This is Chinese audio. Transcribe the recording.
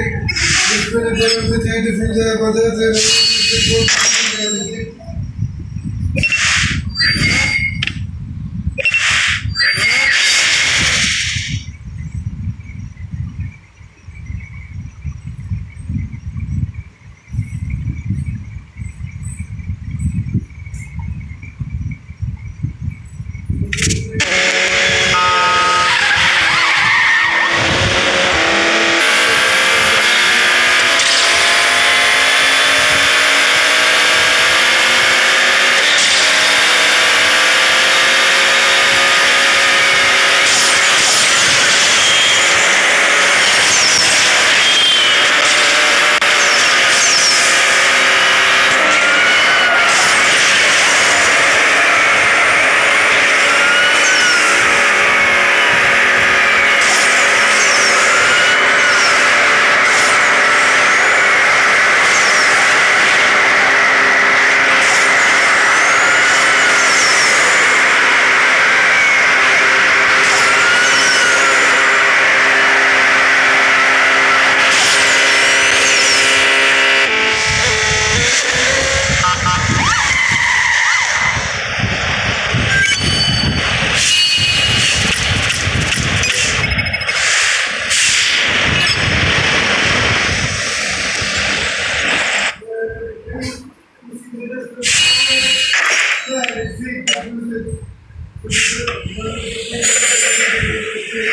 Thank you. 反正就是，就是我们那个那个那个那个那个。